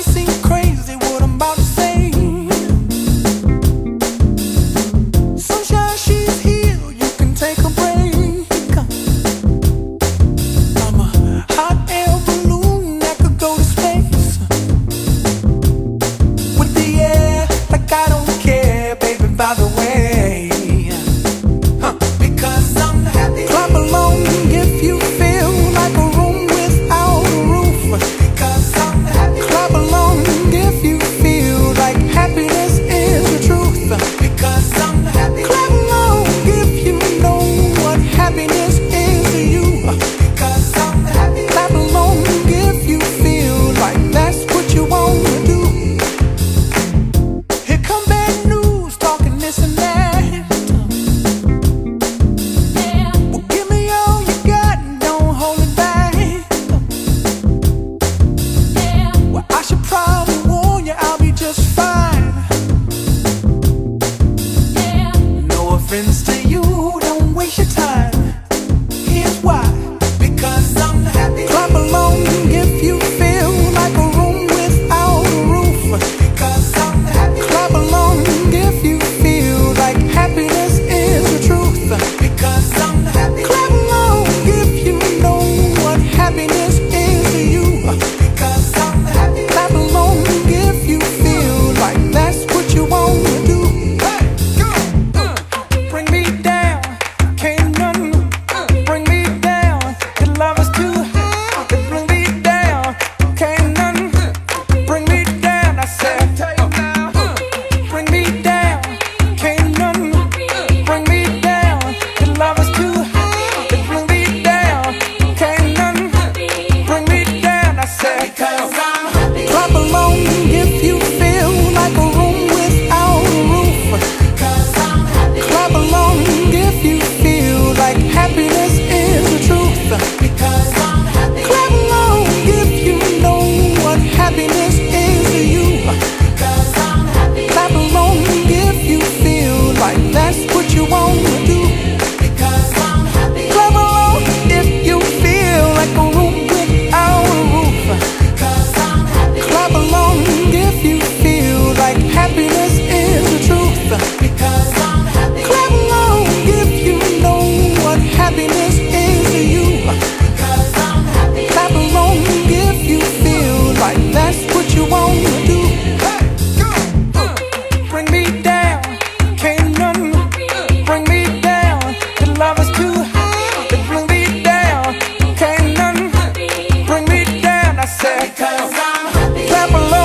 might seem Clap along.